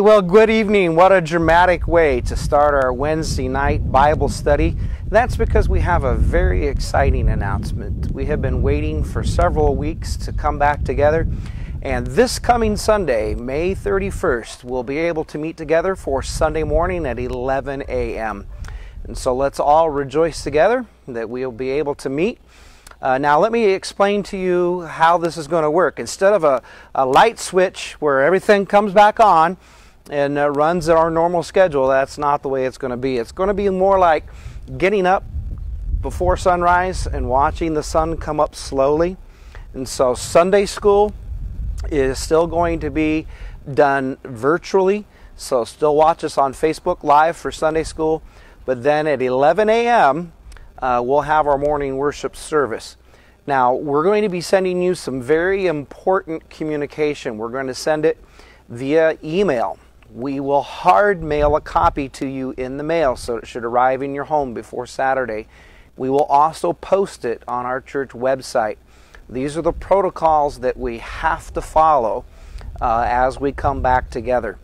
Well, good evening. What a dramatic way to start our Wednesday night Bible study. That's because we have a very exciting announcement. We have been waiting for several weeks to come back together, and this coming Sunday, May 31st, we'll be able to meet together for Sunday morning at 11 a.m. And so let's all rejoice together that we'll be able to meet. Uh, now, let me explain to you how this is going to work. Instead of a, a light switch where everything comes back on and uh, runs our normal schedule, that's not the way it's going to be. It's going to be more like getting up before sunrise and watching the sun come up slowly. And so, Sunday school is still going to be done virtually. So, still watch us on Facebook Live for Sunday school. But then at 11 a.m., uh, we'll have our morning worship service. Now, we're going to be sending you some very important communication. We're going to send it via email. We will hard mail a copy to you in the mail so it should arrive in your home before Saturday. We will also post it on our church website. These are the protocols that we have to follow uh, as we come back together.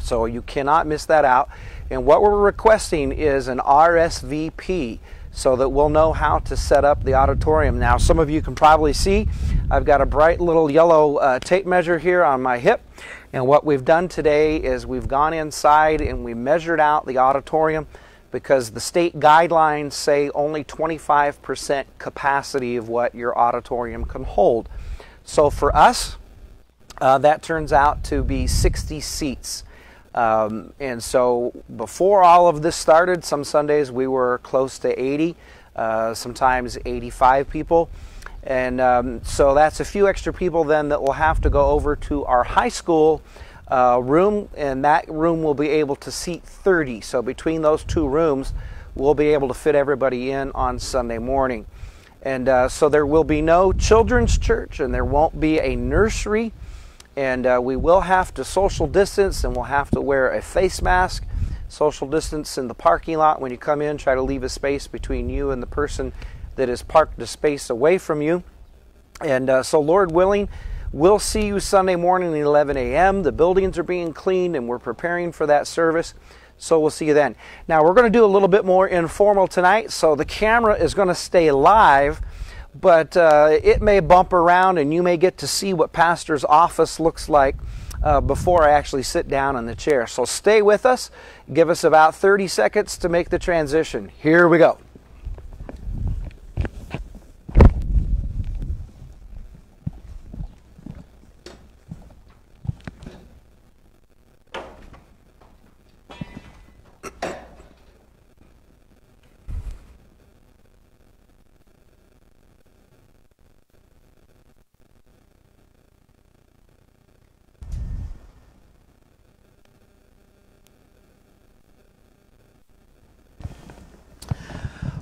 So you cannot miss that out. And what we're requesting is an RSVP so that we'll know how to set up the auditorium. Now, some of you can probably see I've got a bright little yellow uh, tape measure here on my hip. And what we've done today is we've gone inside and we measured out the auditorium because the state guidelines say only 25% capacity of what your auditorium can hold. So for us, uh, that turns out to be 60 seats. Um, and so before all of this started, some Sundays we were close to 80, uh, sometimes 85 people. And um, so that's a few extra people then that will have to go over to our high school uh, room, and that room will be able to seat 30. So between those two rooms, we'll be able to fit everybody in on Sunday morning. And uh, so there will be no children's church, and there won't be a nursery and uh, we will have to social distance and we'll have to wear a face mask social distance in the parking lot when you come in try to leave a space between you and the person that is parked a space away from you and uh, so lord willing we'll see you sunday morning at 11 a.m the buildings are being cleaned and we're preparing for that service so we'll see you then now we're going to do a little bit more informal tonight so the camera is going to stay live but uh, it may bump around and you may get to see what pastor's office looks like uh, before I actually sit down in the chair. So stay with us. Give us about 30 seconds to make the transition. Here we go.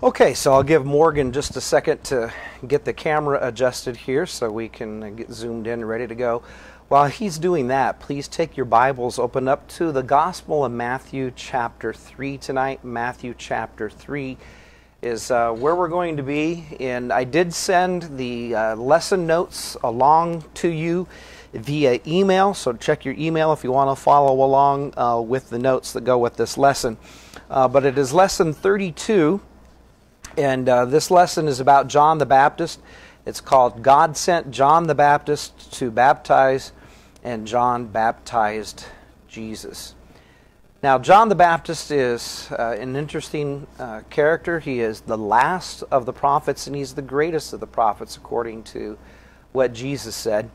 Okay, so I'll give Morgan just a second to get the camera adjusted here so we can get zoomed in and ready to go. While he's doing that, please take your Bibles, open up to the Gospel of Matthew chapter 3 tonight. Matthew chapter 3 is uh, where we're going to be. And I did send the uh, lesson notes along to you via email, so check your email if you want to follow along uh, with the notes that go with this lesson. Uh, but it is lesson 32 and uh, this lesson is about John the Baptist. It's called God Sent John the Baptist to Baptize, and John baptized Jesus. Now, John the Baptist is uh, an interesting uh, character. He is the last of the prophets, and he's the greatest of the prophets, according to what Jesus said.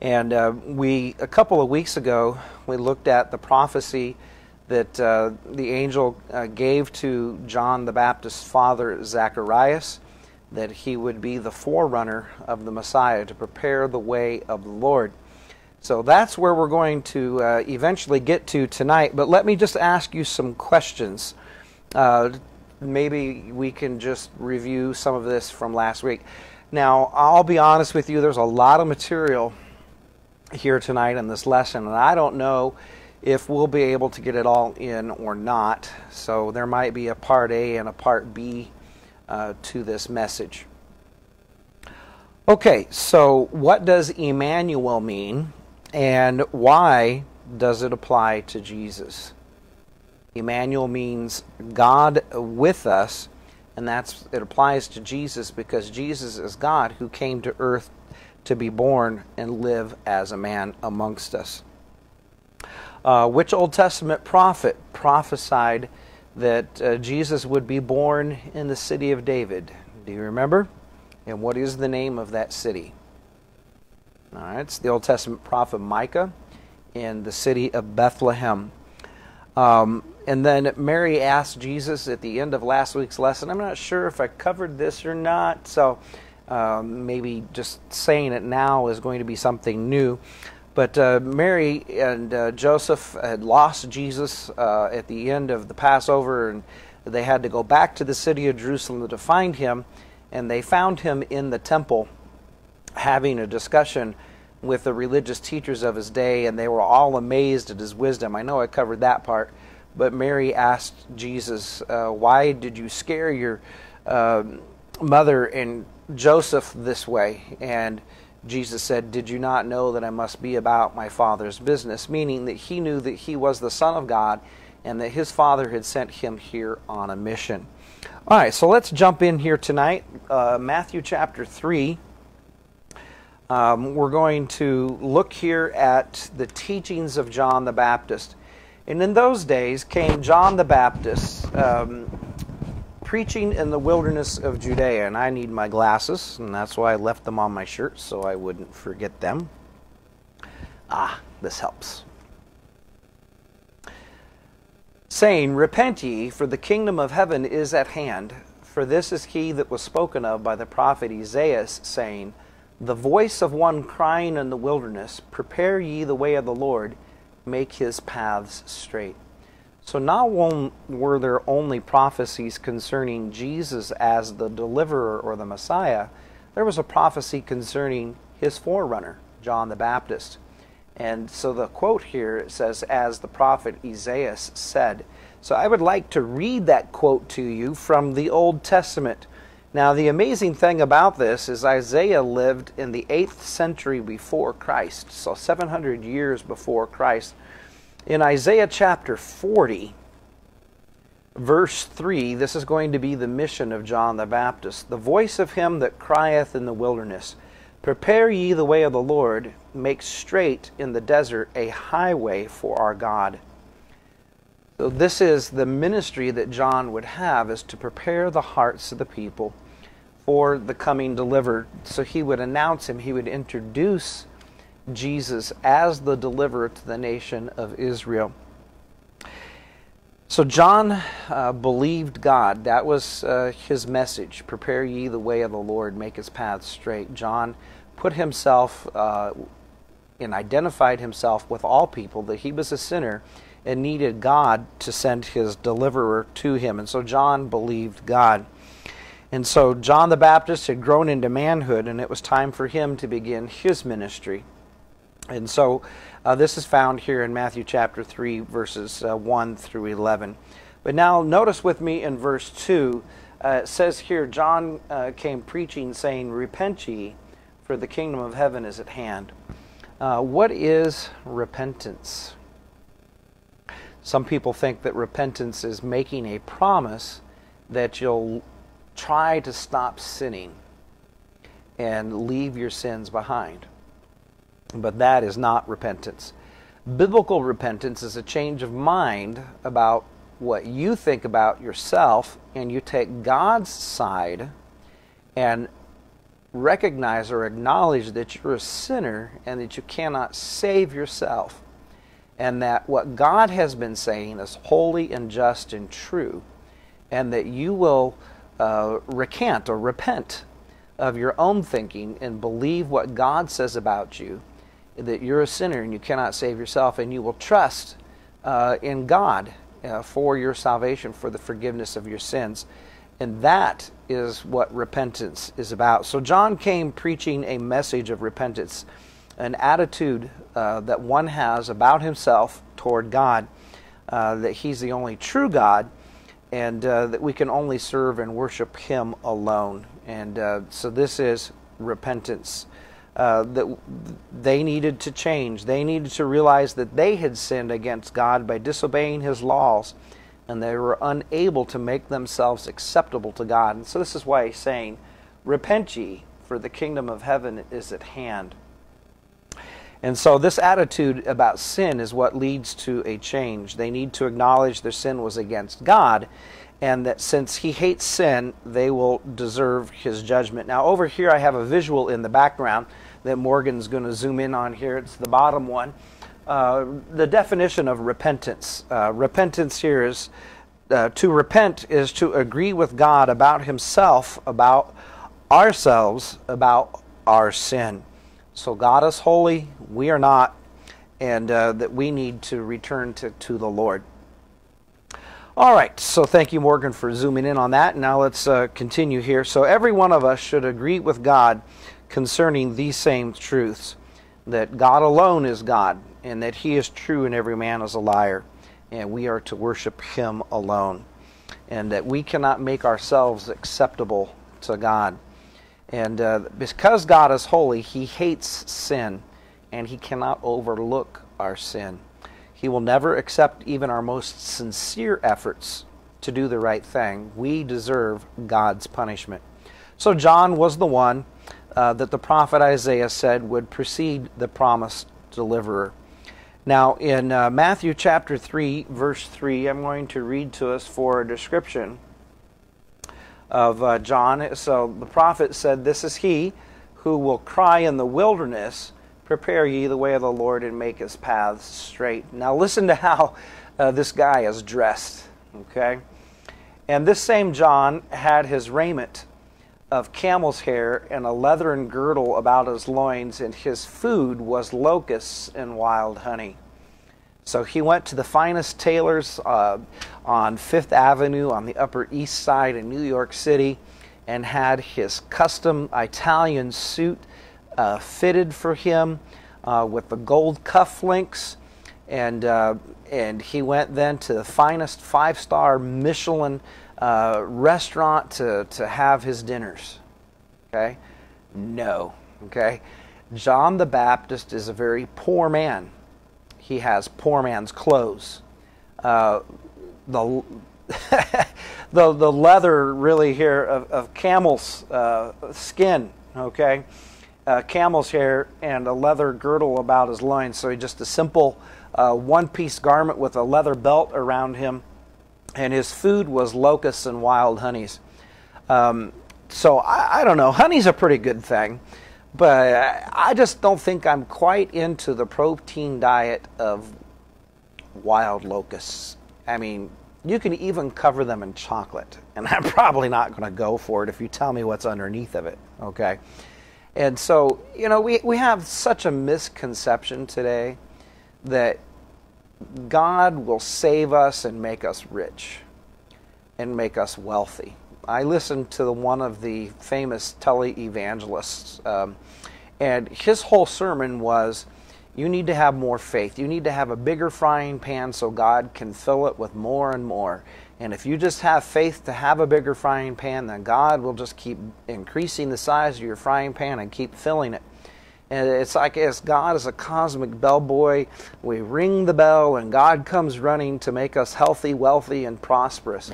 And uh, we, a couple of weeks ago, we looked at the prophecy that uh, the angel uh, gave to John the Baptist's father, Zacharias, that he would be the forerunner of the Messiah to prepare the way of the Lord. So that's where we're going to uh, eventually get to tonight. But let me just ask you some questions. Uh, maybe we can just review some of this from last week. Now, I'll be honest with you, there's a lot of material here tonight in this lesson, and I don't know if we'll be able to get it all in or not. So there might be a part A and a part B uh, to this message. Okay, so what does Emmanuel mean and why does it apply to Jesus? Emmanuel means God with us, and that's it applies to Jesus because Jesus is God who came to earth to be born and live as a man amongst us. Uh, which Old Testament prophet prophesied that uh, Jesus would be born in the city of David? Do you remember? And what is the name of that city? All right, it's the Old Testament prophet Micah in the city of Bethlehem. Um, and then Mary asked Jesus at the end of last week's lesson. I'm not sure if I covered this or not, so um, maybe just saying it now is going to be something new. But uh, Mary and uh, Joseph had lost Jesus uh, at the end of the Passover, and they had to go back to the city of Jerusalem to find him. And they found him in the temple having a discussion with the religious teachers of his day, and they were all amazed at his wisdom. I know I covered that part, but Mary asked Jesus, uh, Why did you scare your uh, mother and Joseph this way? And Jesus said, Did you not know that I must be about my Father's business? Meaning that he knew that he was the Son of God and that his Father had sent him here on a mission. All right, so let's jump in here tonight. Uh, Matthew chapter 3. Um, we're going to look here at the teachings of John the Baptist. And in those days came John the Baptist um, preaching in the wilderness of Judea. And I need my glasses, and that's why I left them on my shirt so I wouldn't forget them. Ah, this helps. Saying, Repent ye, for the kingdom of heaven is at hand. For this is he that was spoken of by the prophet Isaiah, saying, the voice of one crying in the wilderness, Prepare ye the way of the Lord, make his paths straight. So, not one were there only prophecies concerning Jesus as the deliverer or the Messiah, there was a prophecy concerning his forerunner, John the Baptist. And so the quote here says, as the prophet Isaiah said. So I would like to read that quote to you from the Old Testament. Now, the amazing thing about this is Isaiah lived in the 8th century before Christ, so 700 years before Christ. In Isaiah chapter 40, verse 3, this is going to be the mission of John the Baptist. The voice of him that crieth in the wilderness, Prepare ye the way of the Lord, make straight in the desert a highway for our God. So this is the ministry that John would have is to prepare the hearts of the people for the coming deliverer. So he would announce him, he would introduce Jesus as the deliverer to the nation of Israel. So John uh, believed God. That was uh, his message. Prepare ye the way of the Lord, make his paths straight. John put himself uh, and identified himself with all people that he was a sinner and needed God to send his deliverer to him. And so John believed God. And so John the Baptist had grown into manhood, and it was time for him to begin his ministry. And so uh, this is found here in Matthew chapter 3, verses uh, 1 through 11. But now notice with me in verse 2, uh, it says here, John uh, came preaching, saying, Repent ye, for the kingdom of heaven is at hand. Uh, what is repentance? Some people think that repentance is making a promise that you'll try to stop sinning and leave your sins behind. But that is not repentance. Biblical repentance is a change of mind about what you think about yourself, and you take God's side and recognize or acknowledge that you're a sinner and that you cannot save yourself, and that what God has been saying is holy and just and true, and that you will uh, recant or repent of your own thinking and believe what God says about you, that you're a sinner and you cannot save yourself, and you will trust uh, in God uh, for your salvation, for the forgiveness of your sins. And that is what repentance is about. So, John came preaching a message of repentance, an attitude uh, that one has about himself toward God, uh, that he's the only true God and uh, that we can only serve and worship Him alone. And uh, so this is repentance. Uh, that they needed to change. They needed to realize that they had sinned against God by disobeying His laws, and they were unable to make themselves acceptable to God. And so, this is why He's saying, Repent ye, for the kingdom of heaven is at hand. And so, this attitude about sin is what leads to a change. They need to acknowledge their sin was against God, and that since He hates sin, they will deserve His judgment. Now, over here, I have a visual in the background that Morgan's going to zoom in on here. It's the bottom one. Uh, the definition of repentance. Uh, repentance here is uh, to repent is to agree with God about Himself, about ourselves, about our sin. So God is holy, we are not, and uh, that we need to return to, to the Lord. All right, so thank you, Morgan, for zooming in on that. Now let's uh, continue here. So every one of us should agree with God concerning these same truths that God alone is God, and that He is true, and every man is a liar, and we are to worship Him alone, and that we cannot make ourselves acceptable to God. And uh, because God is holy, He hates sin and He cannot overlook our sin. He will never accept even our most sincere efforts to do the right thing. We deserve God's punishment. So, John was the one uh, that the prophet Isaiah said would precede the promised deliverer. Now, in uh, Matthew chapter 3, verse 3, I'm going to read to us for a description of uh, John. So the prophet said, This is he who will cry in the wilderness, Prepare ye the way of the Lord and make his paths straight. Now listen to how uh, this guy is dressed. Okay? And this same John had his raiment of camel's hair and a leathern girdle about his loins, and his food was locusts and wild honey. So he went to the finest tailors uh, on Fifth Avenue on the Upper East Side in New York City and had his custom Italian suit uh, fitted for him uh, with the gold cufflinks. And, uh, and he went then to the finest five star Michelin uh, restaurant to, to have his dinners. Okay? No. Okay? John the Baptist is a very poor man he has poor man's clothes. Uh, the, the the leather really here of, of camel's uh, skin, okay, uh, camel's hair, and a leather girdle about his loins. So he just a simple uh, one-piece garment with a leather belt around him, and his food was locusts and wild honeys. Um, so I, I don't know. Honey's a pretty good thing. But I just don't think I'm quite into the protein diet of wild locusts. I mean, you can even cover them in chocolate, and I'm probably not going to go for it if you tell me what's underneath of it, okay? And so, you know, we, we have such a misconception today that God will save us and make us rich and make us wealthy. I listened to one of the famous televangelists, um, and his whole sermon was you need to have more faith. You need to have a bigger frying pan so God can fill it with more and more. And if you just have faith to have a bigger frying pan, then God will just keep increasing the size of your frying pan and keep filling it. And it's like as God is a cosmic bellboy, we ring the bell and God comes running to make us healthy, wealthy, and prosperous.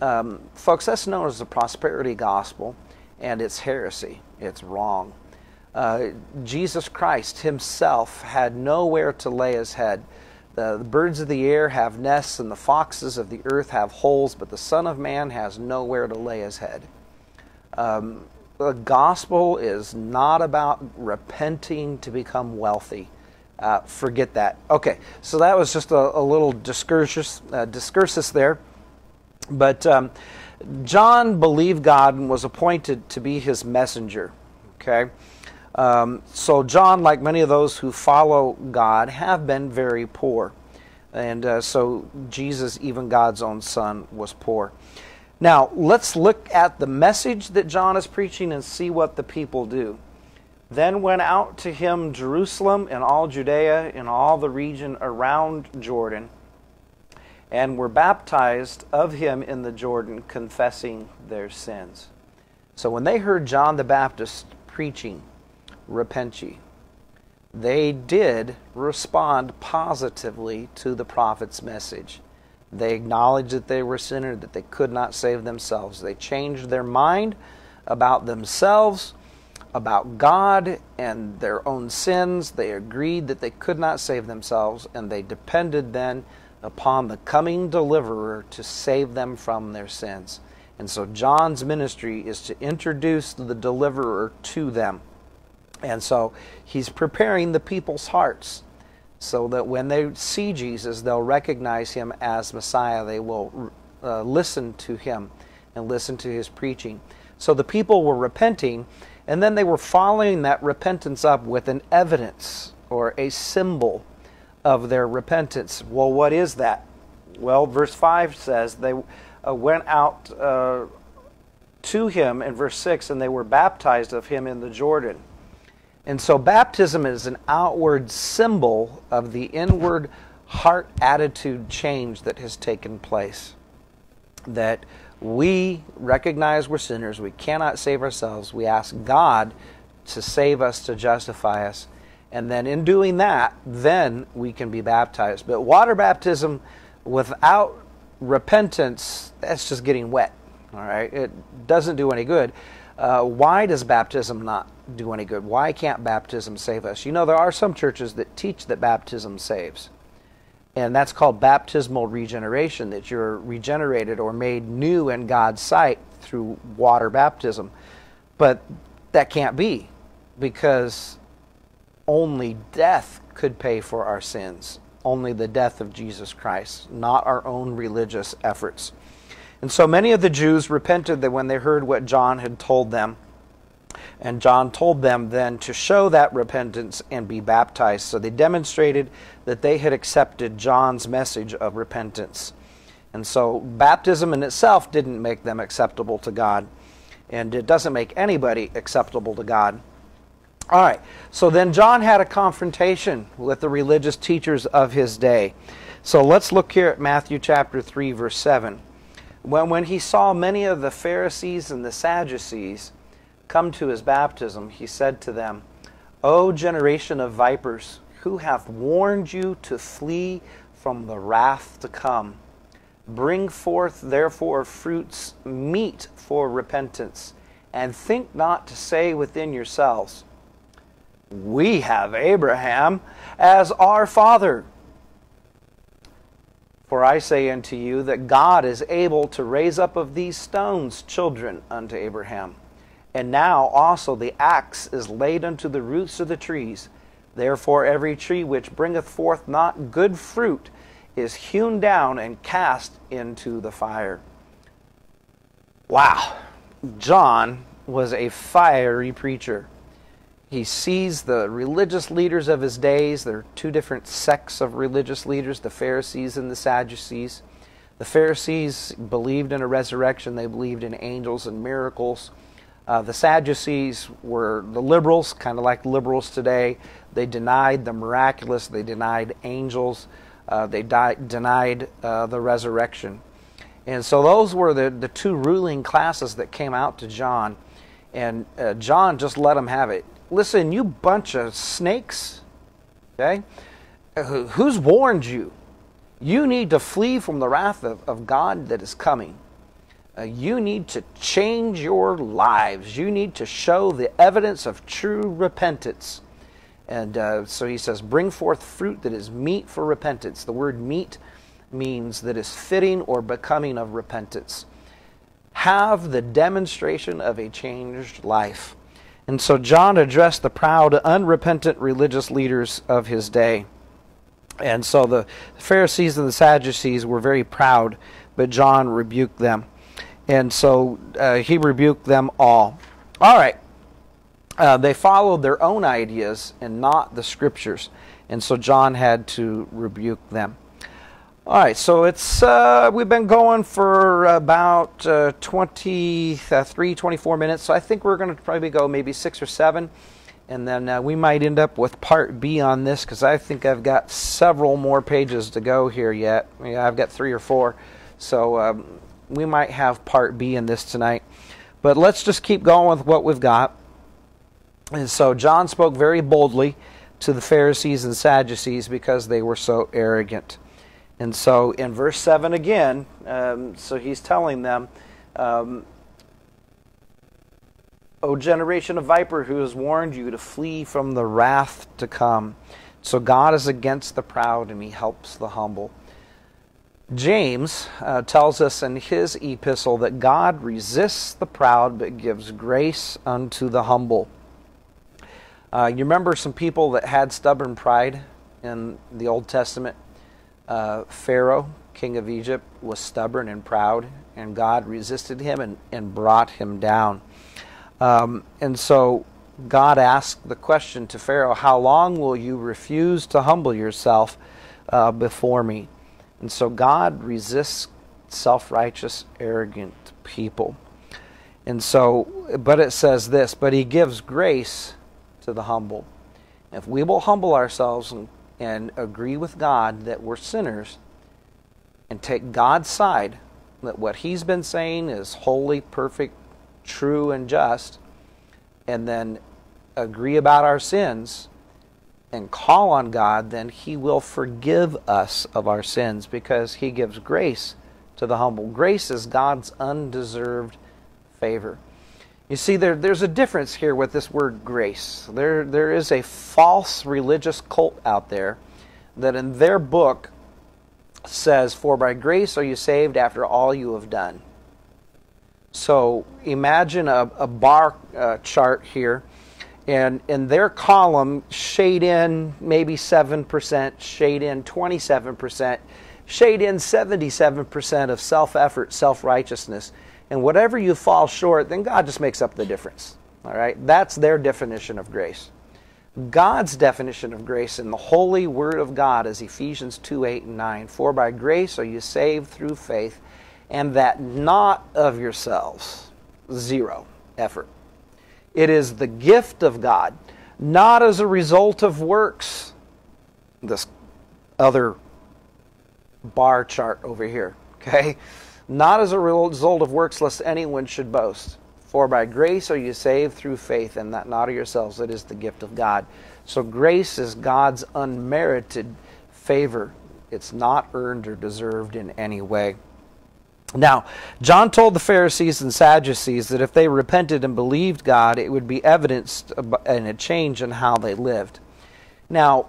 Um, folks, that's known as the prosperity gospel, and it's heresy. It's wrong. Uh, Jesus Christ himself had nowhere to lay his head. The, the, birds of the air have nests, and the foxes of the earth have holes, but the Son of Man has nowhere to lay his head. Um, the gospel is not about repenting to become wealthy. Uh, forget that. Okay, so that was just a, a little discursus, uh, discursus there. But um, John believed God and was appointed to be his messenger. Okay? Um, so, John, like many of those who follow God, have been very poor. And uh, so, Jesus, even God's own son, was poor. Now, let's look at the message that John is preaching and see what the people do. Then went out to him Jerusalem and all Judea and all the region around Jordan and were baptized of him in the Jordan, confessing their sins. So when they heard John the Baptist preaching, repent ye. They did respond positively to the prophet's message. They acknowledged that they were sinners, that they could not save themselves. They changed their mind about themselves, about God, and their own sins. They agreed that they could not save themselves, and they depended then upon the coming deliverer to save them from their sins. And so John's ministry is to introduce the deliverer to them. And so he's preparing the people's hearts so that when they see Jesus, they'll recognize him as Messiah. They will uh, listen to him and listen to his preaching. So the people were repenting, and then they were following that repentance up with an evidence or a symbol of their repentance. Well, what is that? Well, verse 5 says they uh, went out uh, to him in verse 6 and they were baptized of him in the Jordan. And so baptism is an outward symbol of the inward heart attitude change that has taken place. That we recognize we're sinners, we cannot save ourselves, we ask God to save us, to justify us. And then in doing that, then we can be baptized. But water baptism without repentance, that's just getting wet. All right? It doesn't do any good. Uh, why does baptism not do any good? Why can't baptism save us? You know, there are some churches that teach that baptism saves. And that's called baptismal regeneration, that you're regenerated or made new in God's sight through water baptism. But that can't be because only death could pay for our sins. Only the death of Jesus Christ, not our own religious efforts. And so many of the Jews repented that when they heard what John had told them. And John told them then to show that repentance and be baptized. So they demonstrated that they had accepted John's message of repentance. And so baptism in itself didn't make them acceptable to God. And it doesn't make anybody acceptable to God. All right, so then John had a confrontation with the religious teachers of his day. So let's look here at Matthew chapter 3, verse 7. When, when he saw many of the Pharisees and the Sadducees come to his baptism, he said to them, O generation of vipers, who hath warned you to flee from the wrath to come? Bring forth therefore fruits meet for repentance, and think not to say within yourselves, We have Abraham as our father. For I say unto you that God is able to raise up of these stones children unto Abraham. And now also the axe is laid unto the roots of the trees. Therefore every tree which bringeth forth not good fruit is hewn down and cast into the fire. Wow. John was a fiery preacher. He sees the religious leaders of his days. There are two different sects of religious leaders the Pharisees and the Sadducees. The Pharisees believed in a resurrection, they believed in angels and miracles. Uh, the Sadducees were the liberals, kind of like liberals today. They denied the miraculous, they denied angels, uh, they denied uh, the resurrection. And so those were the, the two ruling classes that came out to John. And uh, John just let them have it listen, you bunch of snakes, okay? Who's warned you? You need to flee from the wrath of, of God that is coming. Uh, you need to change your lives. You need to show the evidence of true repentance. And uh, so he says, Bring forth fruit that is meet for repentance. The word meet means that is fitting or becoming of repentance. Have the demonstration of a changed life. And so John addressed the proud, unrepentant religious leaders of his day. And so the Pharisees and the Sadducees were very proud, but John rebuked them. And so uh, he rebuked them all. All right. Uh, they followed their own ideas and not the scriptures. And so John had to rebuke them. All right, so it's uh, we've been going for about uh, 23, 24 minutes. So I think we're going to probably go maybe six or seven, and then uh, we might end up with part B on this because I think I've got several more pages to go here yet. Yeah, I've got three or four, so um, we might have part B in this tonight. But let's just keep going with what we've got. And so John spoke very boldly to the Pharisees and Sadducees because they were so arrogant. And so in verse 7 again, um, so he's telling them, um, O generation of viper, who has warned you to flee from the wrath to come. So God is against the proud and he helps the humble. James uh, tells us in his epistle that God resists the proud but gives grace unto the humble. Uh, you remember some people that had stubborn pride in the Old Testament? Uh, Pharaoh, king of Egypt, was stubborn and proud, and God resisted him and, and brought him down. Um, and so God asked the question to Pharaoh, How long will you refuse to humble yourself uh, before me? And so God resists self righteous, arrogant people. And so, but it says this, but he gives grace to the humble. If we will humble ourselves and, and agree with God that we're sinners and take God's side, that what he's been saying is holy, perfect, true, and just, and then agree about our sins and call on God, then He will forgive us of our sins because He gives grace to the humble. Grace is God's undeserved favor. You see, there, there's a difference here with this word grace. There, there is a false religious cult out there that in their book says, For by grace are you saved after all you have done. So imagine a, a bar uh, chart here and in their column shade in maybe 7% shade in 27% shade in 77% of self-effort self-righteousness and whatever you fall short then god just makes up the difference all right? That's their definition of grace. God's definition of grace in the holy word of god is ephesians 2 8 and 9 for by grace are you saved through faith and that not of yourselves. Zero effort. It is the gift of God, not as a result of works. This other bar chart over here, okay? Not as a result of works, lest anyone should boast. For by grace are you saved through faith, and that not of yourselves, it is the gift of God. So grace is God's unmerited favor. It's not earned or deserved in any way. Now, John told the Pharisees and Sadducees that if they repented and believed God, it would be evidenced in a change in how they lived. Now,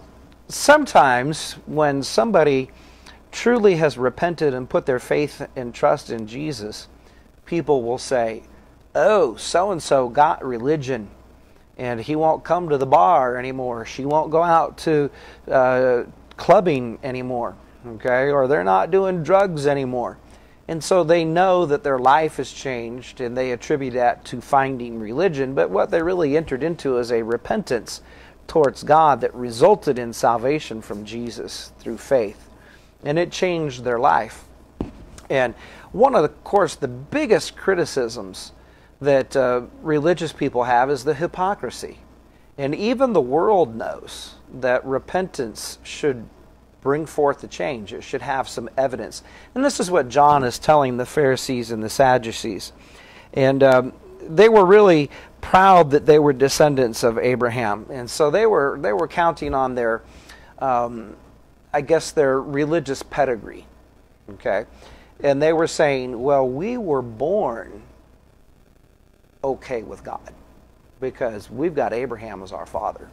sometimes when somebody truly has repented and put their faith and trust in Jesus, people will say, Oh, so and so got religion, and he won't come to the bar anymore. She won't go out to uh, clubbing anymore, okay? Or they're not doing drugs anymore. And so they know that their life has changed and they attribute that to finding religion, but what they really entered into is a repentance towards God that resulted in salvation from Jesus through faith. And it changed their life. And one of the, of course, the biggest criticisms that uh, religious people have is the hypocrisy. And even the world knows that repentance should bring forth the change. It should have some evidence. And this is what John is telling the Pharisees and the Sadducees. And um, they were really proud that they were descendants of Abraham. And so they were, they were counting on their, um, I guess, their religious pedigree. Okay? And they were saying, well, we were born okay with God because we've got Abraham as our father.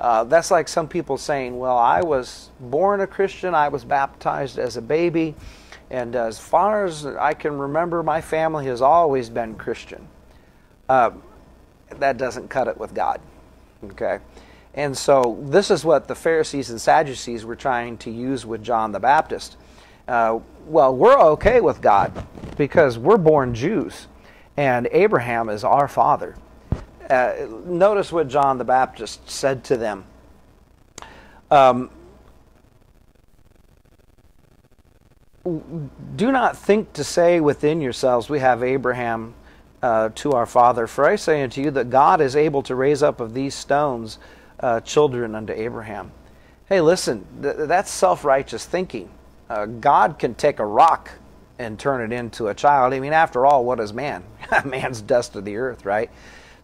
Uh, that's like some people saying, well, I was born a Christian, I was baptized as a baby, and as far as I can remember, my family has always been Christian. Uh, that doesn't cut it with God. Okay? And so this is what the Pharisees and Sadducees were trying to use with John the Baptist. Uh, well, we're okay with God because we're born Jews, and Abraham is our father. Uh, notice what John the Baptist said to them. Um, do not think to say within yourselves, We have Abraham uh, to our father. For I say unto you that God is able to raise up of these stones uh, children unto Abraham. Hey, listen, th- that's self righteous thinking. Uh, God can take a rock and turn it into a child. I mean, after all, what is man? Man's dust of the earth, right?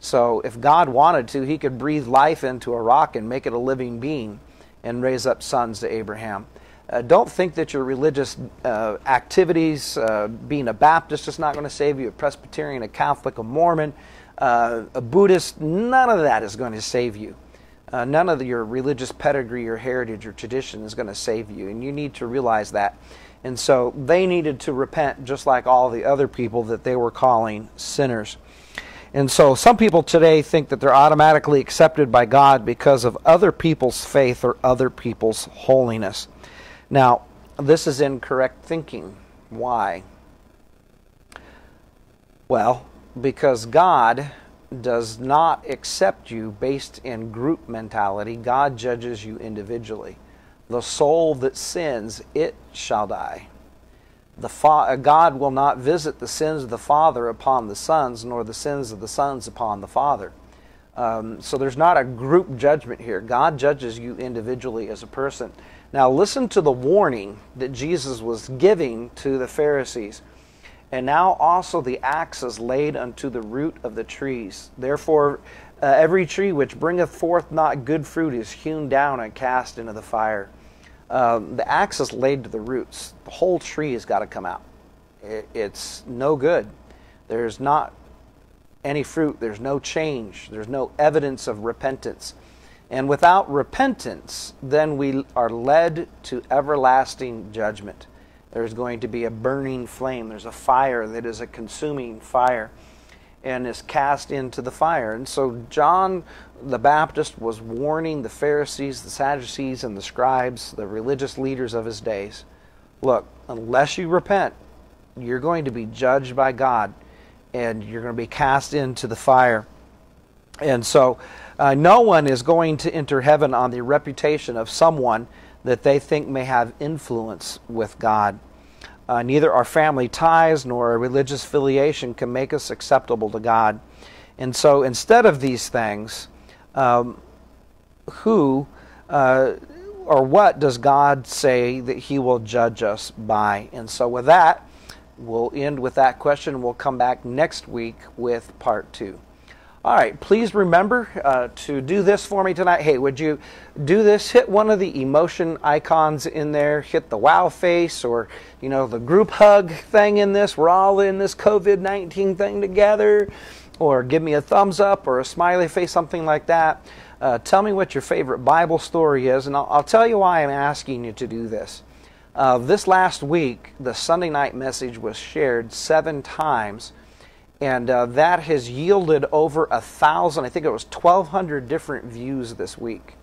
So if God wanted to, he could breathe life into a rock and make it a living being and raise up sons to Abraham. Uh, don't think that your religious uh, activities, uh, being a Baptist, is not going to save you, a Presbyterian, a Catholic, a Mormon, uh, a Buddhist, none of that is going to save you. Uh, none of the, your religious pedigree or heritage or tradition is going to save you, and you need to realize that. And so they needed to repent just like all the other people that they were calling sinners. And so some people today think that they're automatically accepted by God because of other people's faith or other people's holiness. Now, this is incorrect thinking. Why? Well, because God does not accept you based in group mentality. God judges you individually. The soul that sins, it shall die. The fa- God will not visit the sins of the father upon the sons, nor the sins of the sons upon the father. Um, so there's not a group judgment here. God judges you individually as a person. Now, listen to the warning that Jesus was giving to the Pharisees. And now also the axe is laid unto the root of the trees. Therefore, uh, every tree which bringeth forth not good fruit is hewn down and cast into the fire. Um, the axe is laid to the roots. The whole tree has got to come out. It, it's no good. There's not any fruit. There's no change. There's no evidence of repentance. And without repentance, then we are led to everlasting judgment. There's going to be a burning flame. There's a fire that is a consuming fire and is cast into the fire. And so John the Baptist was warning the Pharisees, the Sadducees, and the scribes, the religious leaders of his days look, unless you repent, you're going to be judged by God and you're going to be cast into the fire. And so uh, no one is going to enter heaven on the reputation of someone that they think may have influence with God. Uh, neither our family ties nor our religious affiliation can make us acceptable to God. And so instead of these things, um, who uh, or what does God say that He will judge us by? And so with that, we'll end with that question. We'll come back next week with part two. All right, please remember uh, to do this for me tonight. Hey, would you do this? Hit one of the emotion icons in there. Hit the wow face or, you know, the group hug thing in this. We're all in this COVID 19 thing together. Or give me a thumbs up or a smiley face, something like that. Uh, tell me what your favorite Bible story is, and I'll, I'll, tell you why I'm asking you to do this. Uh, this last week, the Sunday night message was shared seven times and uh, that has yielded over a thousand, I think it was 1,200 different views this week.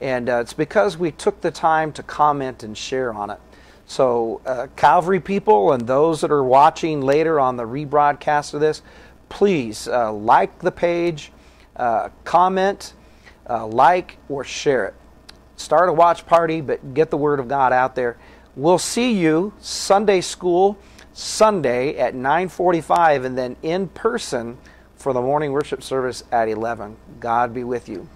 And uh, it's because we took the time to comment and share on it. So, uh, Calvary people and those that are watching later on the rebroadcast of this, please uh, like the page, uh, comment, uh, like, or share it. Start a watch party, but get the Word of God out there. We'll see you Sunday school. Sunday at 9:45 and then in person for the morning worship service at 11. God be with you.